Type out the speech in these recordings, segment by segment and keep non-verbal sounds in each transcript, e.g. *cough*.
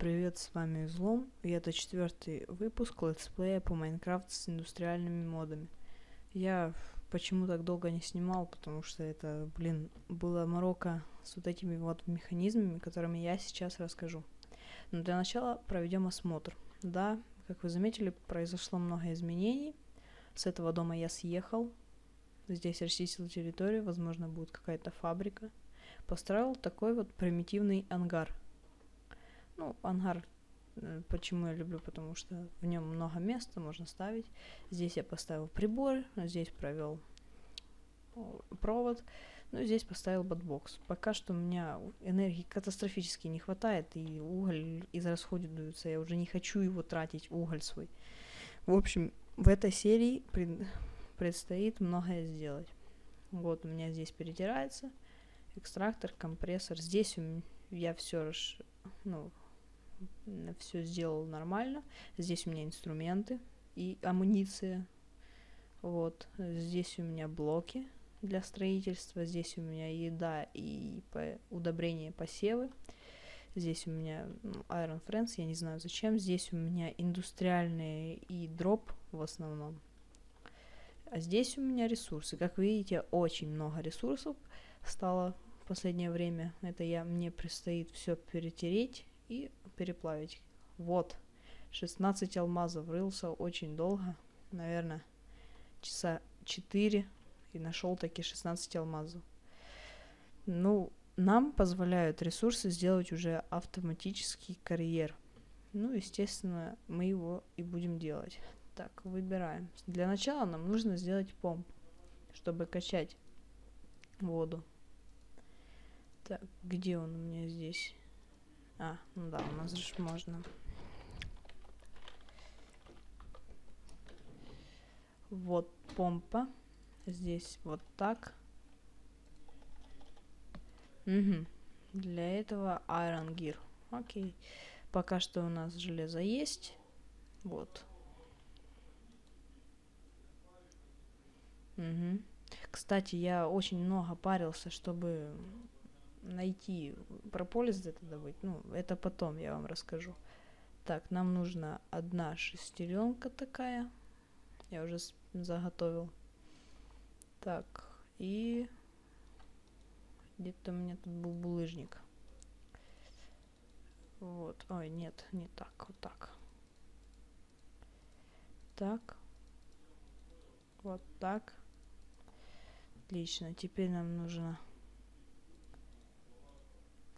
привет, с вами Излом, и это четвертый выпуск летсплея по Майнкрафт с индустриальными модами. Я почему так долго не снимал, потому что это, блин, было морока с вот этими вот механизмами, которыми я сейчас расскажу. Но для начала проведем осмотр. Да, как вы заметили, произошло много изменений. С этого дома я съехал. Здесь расчистил территорию, возможно, будет какая-то фабрика. Построил такой вот примитивный ангар – ну, ангар, почему я люблю, потому что в нем много места можно ставить. Здесь я поставил прибор, здесь провел провод, ну, здесь поставил batbox. Пока что у меня энергии катастрофически не хватает, и уголь израсходуется, я уже не хочу его тратить, уголь свой. В общем, в этой серии пред, предстоит многое сделать. Вот у меня здесь перетирается экстрактор, компрессор. Здесь я все ну, все сделал нормально. Здесь у меня инструменты и амуниция. Вот. Здесь у меня блоки для строительства. Здесь у меня еда и по удобрение посевы. Здесь у меня ну, Iron Friends, я не знаю зачем. Здесь у меня индустриальные и дроп в основном. А здесь у меня ресурсы. Как видите, очень много ресурсов стало в последнее время. Это я, мне предстоит все перетереть и переплавить. Вот, 16 алмазов. Рылся очень долго, наверное, часа 4 и нашел такие 16 алмазов. Ну, нам позволяют ресурсы сделать уже автоматический карьер. Ну, естественно, мы его и будем делать. Так, выбираем. Для начала нам нужно сделать помп, чтобы качать воду. Так, где он у меня здесь? А, ну да, у нас же можно. Вот помпа. Здесь вот так. Угу. Для этого Iron Gear. Окей. Пока что у нас железо есть. Вот. Угу. Кстати, я очень много парился, чтобы найти прополис где-то добыть, ну, это потом я вам расскажу. Так, нам нужна одна шестеренка такая. Я уже заготовил. Так, и где-то у меня тут был булыжник. Вот. Ой, нет, не так, вот так. Так. Вот так. Отлично. Теперь нам нужно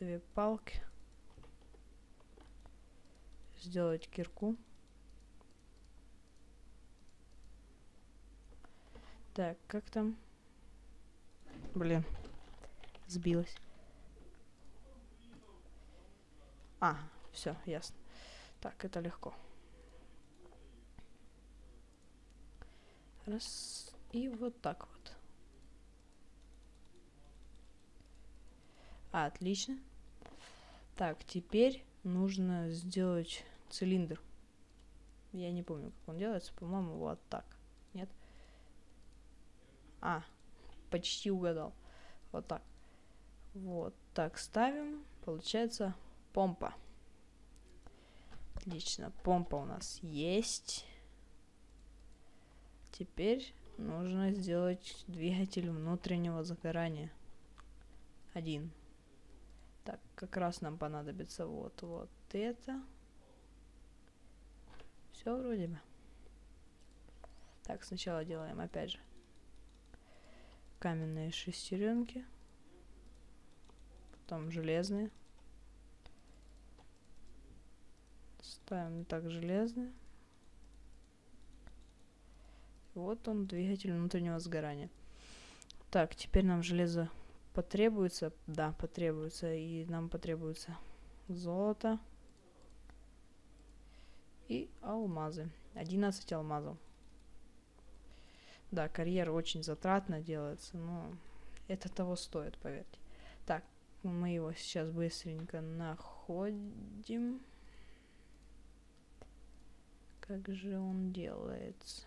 две палки. Сделать кирку. Так, как там? Блин, сбилась. А, все, ясно. Так, это легко. Раз. И вот так вот. Отлично. Так, теперь нужно сделать цилиндр. Я не помню, как он делается. По-моему, вот так. Нет? А, почти угадал. Вот так. Вот так ставим. Получается помпа. Отлично. Помпа у нас есть. Теперь нужно сделать двигатель внутреннего загорания. Один. Так, как раз нам понадобится вот, вот это. Все вроде бы. Так, сначала делаем опять же каменные шестеренки. Потом железные. Ставим так железные. Вот он, двигатель внутреннего сгорания. Так, теперь нам железо потребуется, да, потребуется, и нам потребуется золото и алмазы. 11 алмазов. Да, карьер очень затратно делается, но это того стоит, поверьте. Так, мы его сейчас быстренько находим. Как же он делается?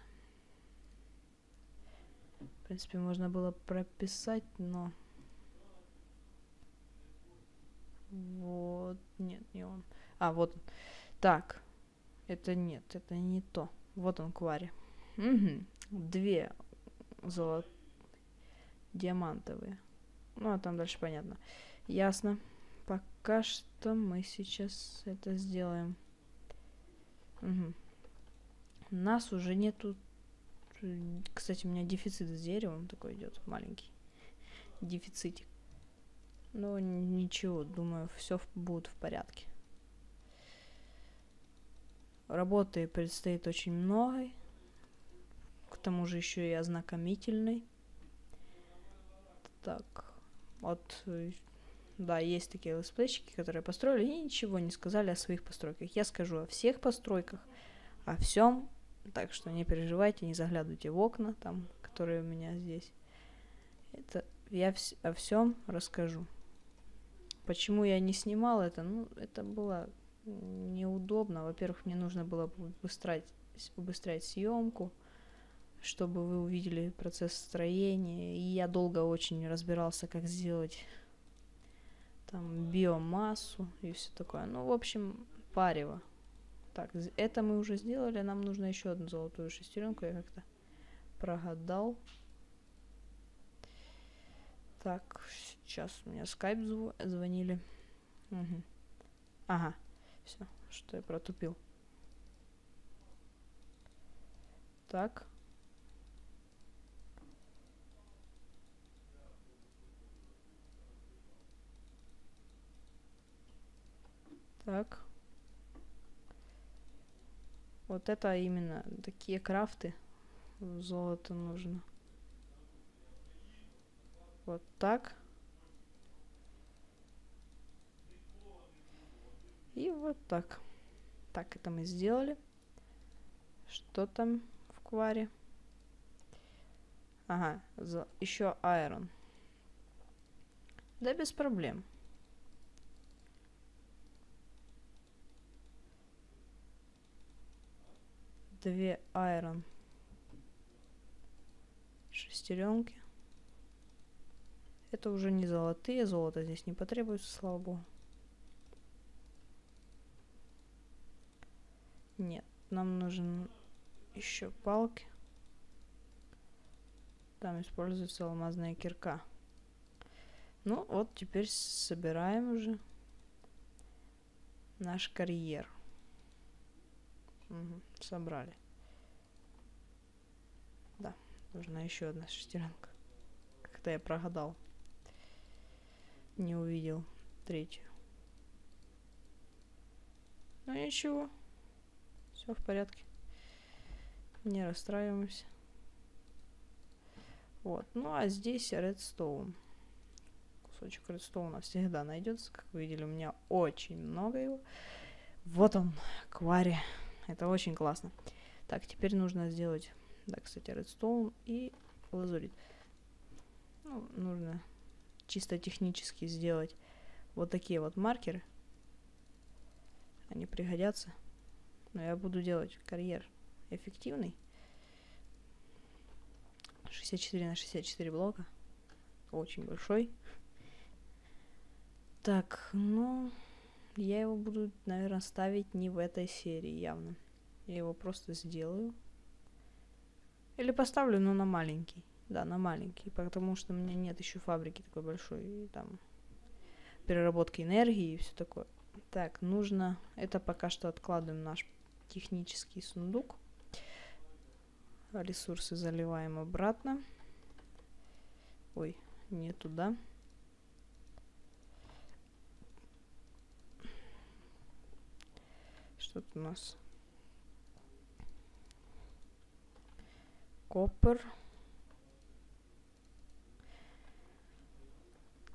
В принципе, можно было прописать, но вот, нет, не он. А, вот. Так. Это нет, это не то. Вот он, квари. Угу. Две золот... диамантовые. Ну, а там дальше понятно. Ясно. Пока что мы сейчас это сделаем. Угу. Нас уже нету... Кстати, у меня дефицит с деревом такой идет, маленький. Дефицитик. Но ничего, думаю, все будет в порядке. Работы предстоит очень много. К тому же еще и ознакомительный. Так, вот, да, есть такие летсплейщики, которые построили и ничего не сказали о своих постройках. Я скажу о всех постройках, о всем, так что не переживайте, не заглядывайте в окна, там, которые у меня здесь. Это я вс- о всем расскажу. Почему я не снимал это? Ну, это было неудобно. Во-первых, мне нужно было убыстрять, убыстрять съемку, чтобы вы увидели процесс строения. И я долго очень разбирался, как сделать там биомассу и все такое. Ну, в общем, парево. Так, это мы уже сделали, нам нужно еще одну золотую шестеренку, я как-то прогадал. Так, сейчас у меня скайп зв звонили. Угу. Ага, все, что я протупил. Так. Так. Вот это именно такие крафты. Золото нужно. Вот так. И вот так. Так, это мы сделали. Что там в кваре? Ага, за... еще айрон. Да без проблем. Две айрон. Шестеренки. Это уже не золотые, золото здесь не потребуется, слава богу. Нет, нам нужен еще палки. Там используется алмазная кирка. Ну, вот теперь собираем уже наш карьер. Угу, собрали. Да, нужна еще одна шестеренка. Когда я прогадал не увидел третью. Ну ничего, все в порядке. Не расстраиваемся. Вот, ну а здесь редстоун. Кусочек редстоуна всегда найдется. Как вы видели, у меня очень много его. Вот он, квари. Это очень классно. Так, теперь нужно сделать, да, кстати, редстоун и лазурит. Ну, нужно чисто технически сделать вот такие вот маркеры. Они пригодятся. Но я буду делать карьер эффективный. 64 на 64 блока. Очень большой. Так, ну, я его буду, наверное, ставить не в этой серии явно. Я его просто сделаю. Или поставлю, но на маленький. Да, на маленький, потому что у меня нет еще фабрики такой большой, и там переработки энергии и все такое. Так, нужно, это пока что откладываем наш технический сундук. Ресурсы заливаем обратно. Ой, не туда. Что тут у нас? Коппер.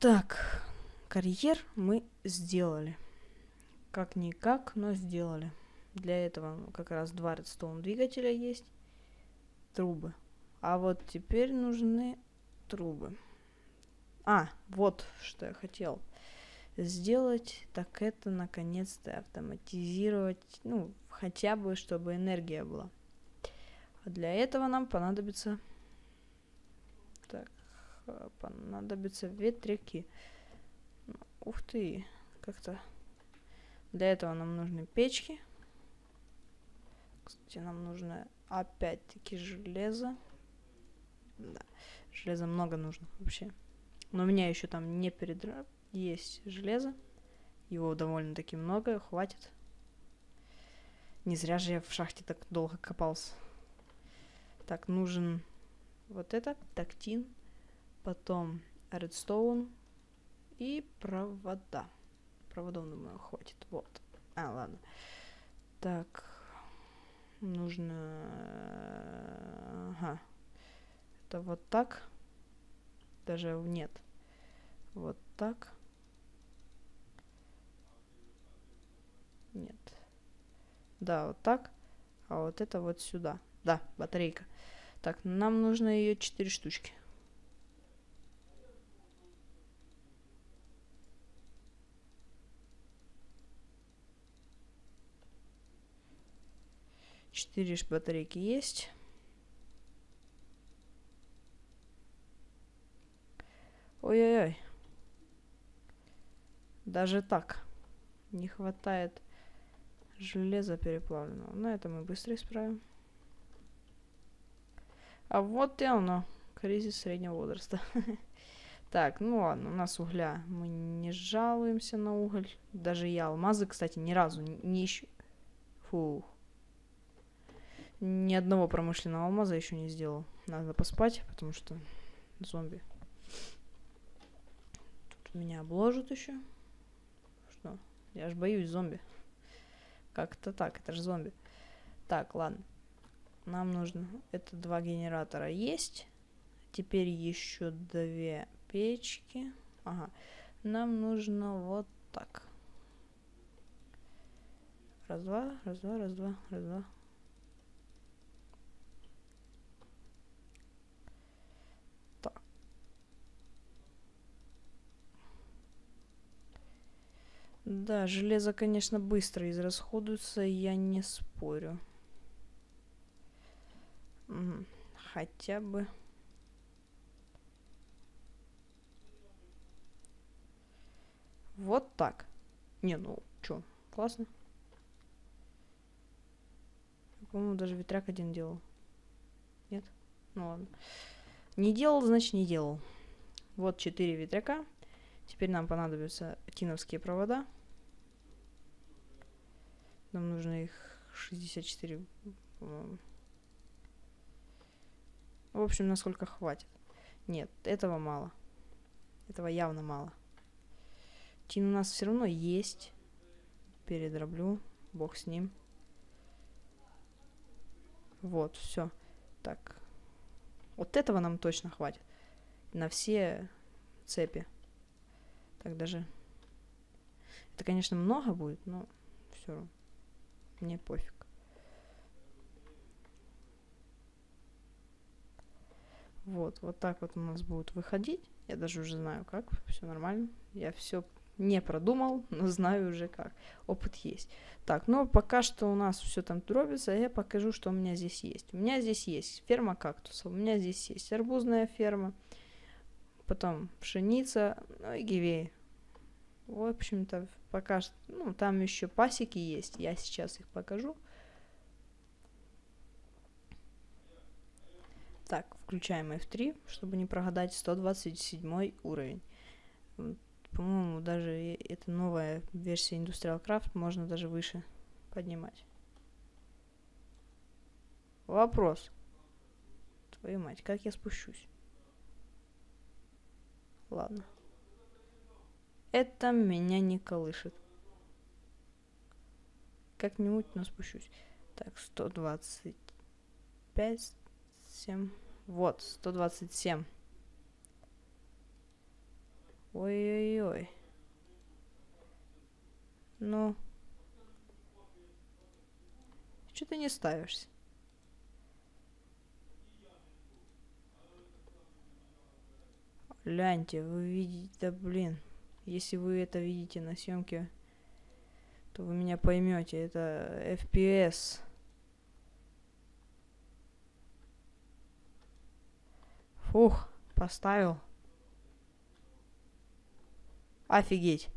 Так, карьер мы сделали. Как-никак, но сделали. Для этого как раз два редстоун двигателя есть. Трубы. А вот теперь нужны трубы. А, вот что я хотел сделать, так это наконец-то автоматизировать, ну, хотя бы, чтобы энергия была. А для этого нам понадобится понадобятся ветряки. Ух ты, как-то Для этого нам нужны печки. Кстати, нам нужно опять-таки железо. Да, железа много нужно вообще. Но у меня еще там не передра... Есть железо. Его довольно-таки много, хватит. Не зря же я в шахте так долго копался. Так, нужен вот это, тактин, потом редстоун и провода. Проводов, думаю, хватит. Вот. А, ладно. Так, нужно... Ага. Это вот так. Даже нет. Вот так. Нет. Да, вот так. А вот это вот сюда. Да, батарейка. Так, нам нужно ее 4 штучки. Четыре батарейки есть. Ой-ой-ой. Даже так. Не хватает железа переплавленного. Но это мы быстро исправим. А вот и оно. Кризис среднего возраста. *laughs* Так, ну ладно, у нас угля. Мы не жалуемся на уголь. Даже я алмазы, кстати, ни разу не ищу. Фух. Ни одного промышленного алмаза еще не сделал. Надо поспать, потому что зомби. Тут меня обложат еще. Что? Я ж боюсь зомби. Как-то так, это же зомби. Так, ладно. Нам нужно... Это два генератора есть. Теперь еще две печки. Ага. Нам нужно вот так. Раз-два, раз-два, раз-два, раз-два. Да, железо, конечно, быстро израсходуется, я не спорю. Хотя бы... Вот так. Не, ну, чё, классно. По-моему, даже ветряк один делал. Нет? Ну ладно. Не делал, значит не делал. Вот четыре ветряка. Теперь нам понадобятся тиновские провода. Нам нужно их 64, по-моему. В общем, насколько хватит. Нет, этого мало. Этого явно мало. Тин у нас все равно есть. Передроблю. Бог с ним. Вот, все. Так. Вот этого нам точно хватит. На все цепи. Так даже... Это, конечно, много будет, но все равно. Мне пофиг. Вот, вот так вот у нас будут выходить. Я даже уже знаю, как. Все нормально. Я все не продумал, *laughs* но знаю уже как. Опыт есть. Так, ну пока что у нас все там дробится, я покажу, что у меня здесь есть. У меня здесь есть ферма кактусов, у меня здесь есть арбузная ферма, потом пшеница, ну и гивей. В общем-то, пока что, ну, там еще пасеки есть, я сейчас их покажу. Так, включаем F3, чтобы не прогадать 127 уровень. По-моему, даже эта новая версия Industrial Craft можно даже выше поднимать. Вопрос. Твою мать, как я спущусь? Ладно. Это меня не колышет. Как-нибудь, но спущусь. Так, 125, 7. Вот, 127. Ой-ой-ой. Ну. Что ты не ставишься? Гляньте, вы видите, да блин. Если вы это видите на съемке, то вы меня поймете. Это FPS. Фух, поставил. Офигеть.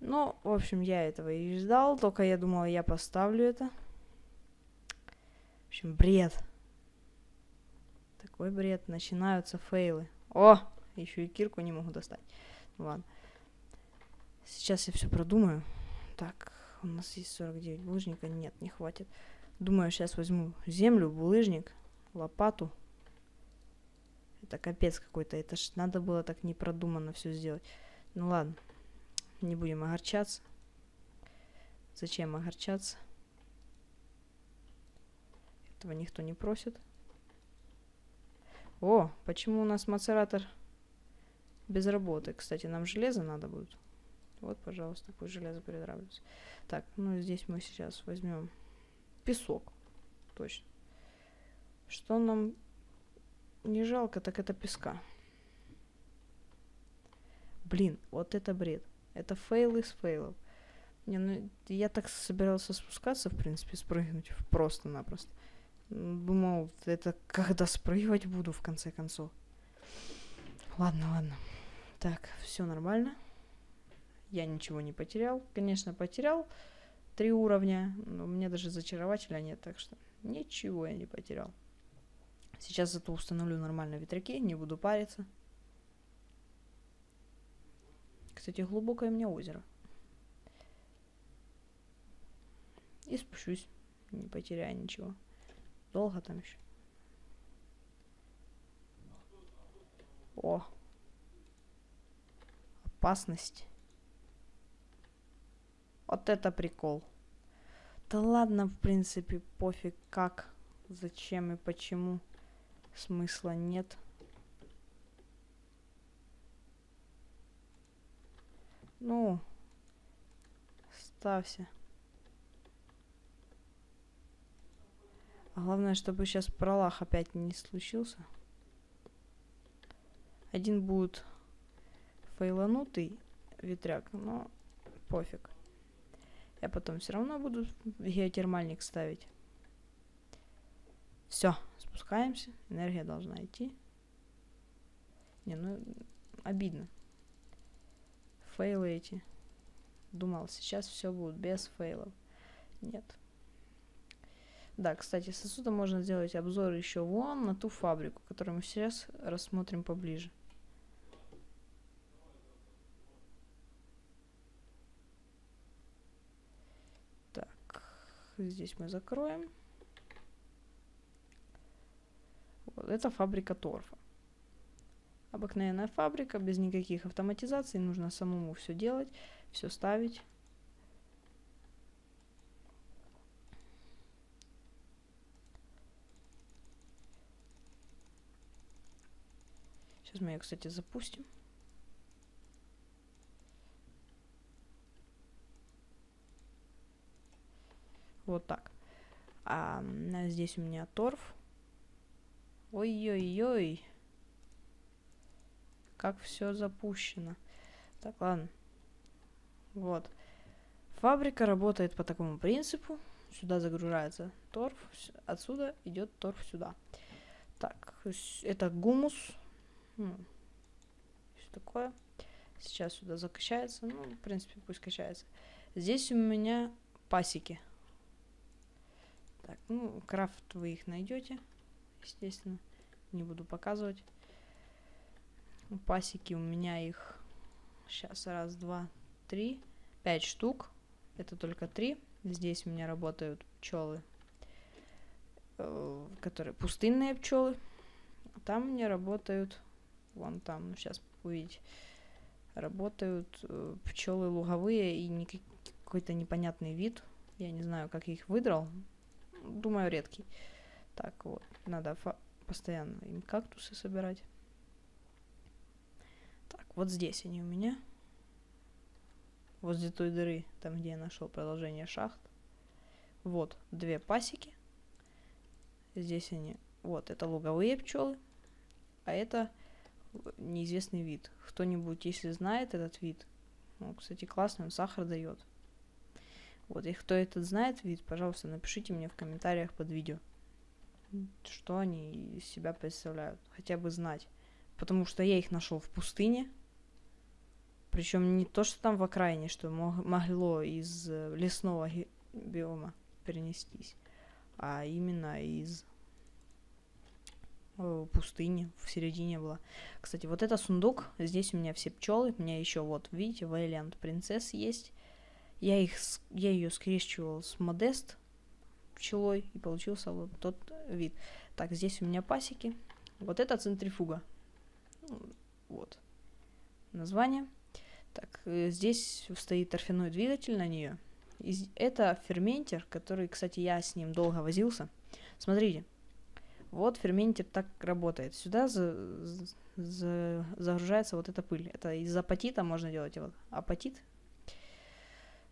Ну, в общем, я этого и ждал, только я думала, я поставлю это. В общем, бред. Такой бред. Начинаются фейлы. О, еще и кирку не могу достать. Ладно. Сейчас я все продумаю. Так, у нас есть 49 булыжника. Нет, не хватит. Думаю, сейчас возьму землю, булыжник, лопату. Это капец какой-то. Это ж надо было так непродуманно все сделать. Ну ладно. Не будем огорчаться. Зачем огорчаться? Этого никто не просит. О, почему у нас мацератор без работы? Кстати, нам железо надо будет. Вот, пожалуйста, пусть железо перетравливается. Так, ну здесь мы сейчас возьмем песок. Точно. Что нам не жалко, так это песка. Блин, вот это бред. Это фейл из фейлов. Не, ну, я так собирался спускаться, в принципе, спрыгнуть просто-напросто. Думал, это когда спрыгивать буду, в конце концов. Ладно, ладно. Так, все нормально. Я ничего не потерял. Конечно, потерял три уровня, но у меня даже зачарователя нет, так что ничего я не потерял. Сейчас зато установлю нормально ветряки, не буду париться. Кстати, глубокое меня озеро. И спущусь, не потеряя ничего. Долго там еще. О. Опасность. Вот это прикол. Да ладно, в принципе, пофиг как, зачем и почему. Смысла нет. Ну, ставься. А главное, чтобы сейчас пролах опять не случился. Один будет фейланутый ветряк, но пофиг. Я потом все равно буду геотермальник ставить. Все, спускаемся. Энергия должна идти. Не, ну, обидно. Фейлы эти. Думал, сейчас все будет без фейлов. Нет. Да, кстати, с отсюда можно сделать обзор еще вон на ту фабрику, которую мы сейчас рассмотрим поближе. Так, здесь мы закроем. Вот, это фабрика торфа. Обыкновенная фабрика, без никаких автоматизаций, нужно самому все делать, все ставить. Сейчас мы ее, кстати, запустим. Вот так. А здесь у меня торф. Ой-ой-ой. Как все запущено. Так, ладно. Вот. Фабрика работает по такому принципу. Сюда загружается торф, отсюда идет торф сюда. Так, это гумус что такое. Сейчас сюда закачается. Ну, в принципе, пусть качается. Здесь у меня пасеки. Так, ну, крафт вы их найдете, естественно. Не буду показывать. Пасеки у меня их сейчас раз, два, три, пять штук. Это только три. Здесь у меня работают пчелы, э, которые пустынные пчелы. Там у меня работают вон там, ну, сейчас увидеть, работают э, пчелы луговые и какой-то непонятный вид. Я не знаю, как их выдрал. Думаю, редкий. Так, вот, надо постоянно им кактусы собирать. Так, вот здесь они у меня. Возле той дыры, там, где я нашел продолжение шахт. Вот, две пасеки. Здесь они, вот, это луговые пчелы. А это неизвестный вид. Кто-нибудь, если знает этот вид, ну, кстати, классный, он сахар дает. Вот, и кто этот знает вид, пожалуйста, напишите мне в комментариях под видео, что они из себя представляют. Хотя бы знать. Потому что я их нашел в пустыне. Причем не то, что там в окраине, что могло из э, лесного биома перенестись, а именно из э, пустыни в середине была. Кстати, вот это сундук, здесь у меня все пчелы, у меня еще вот, видите, Вайлент Принцесс есть. Я их, я ее скрещивал с Модест пчелой, и получился вот тот вид. Так, здесь у меня пасеки. Вот это центрифуга. Вот. Название. Так, э, здесь стоит торфяной двигатель на нее. Это ферментер, который, кстати, я с ним долго возился. Смотрите, вот ферментер так работает. Сюда за, за, загружается вот эта пыль. Это из апатита можно делать. Вот апатит.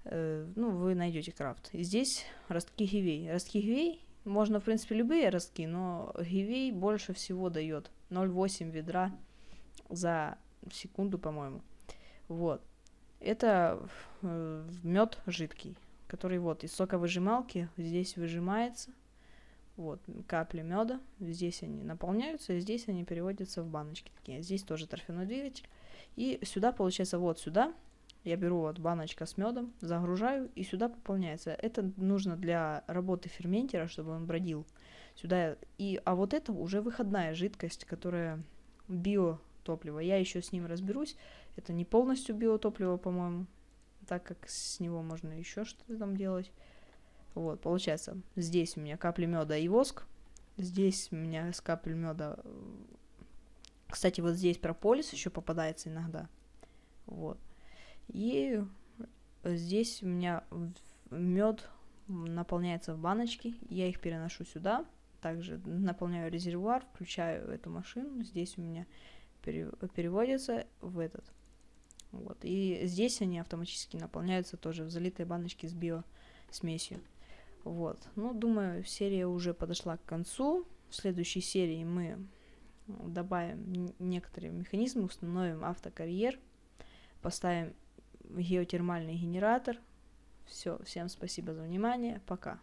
Э, ну, вы найдете крафт. Здесь ростки гивей. Ростки гивей можно, в принципе, любые ростки, но гивей больше всего дает 0,8 ведра за секунду, по-моему. Вот. Это э, мед жидкий, который вот из соковыжималки здесь выжимается. Вот, капли меда, здесь они наполняются, и здесь они переводятся в баночки такие. Здесь тоже торфяной двигатель. И сюда, получается, вот сюда я беру вот баночка с медом, загружаю, и сюда пополняется. Это нужно для работы ферментера, чтобы он бродил сюда. И, а вот это уже выходная жидкость, которая биотопливо. Я еще с ним разберусь. Это не полностью биотопливо, по-моему, так как с него можно еще что-то там делать. Вот, получается, здесь у меня капли меда и воск. Здесь у меня с капель меда... Кстати, вот здесь прополис еще попадается иногда. Вот. И здесь у меня мед наполняется в баночки. Я их переношу сюда. Также наполняю резервуар, включаю эту машину. Здесь у меня переводится в этот вот. И здесь они автоматически наполняются тоже в залитой баночке с биосмесью. Вот. Ну, думаю, серия уже подошла к концу. В следующей серии мы добавим некоторые механизмы, установим автокарьер, поставим геотермальный генератор. Все, всем спасибо за внимание, пока.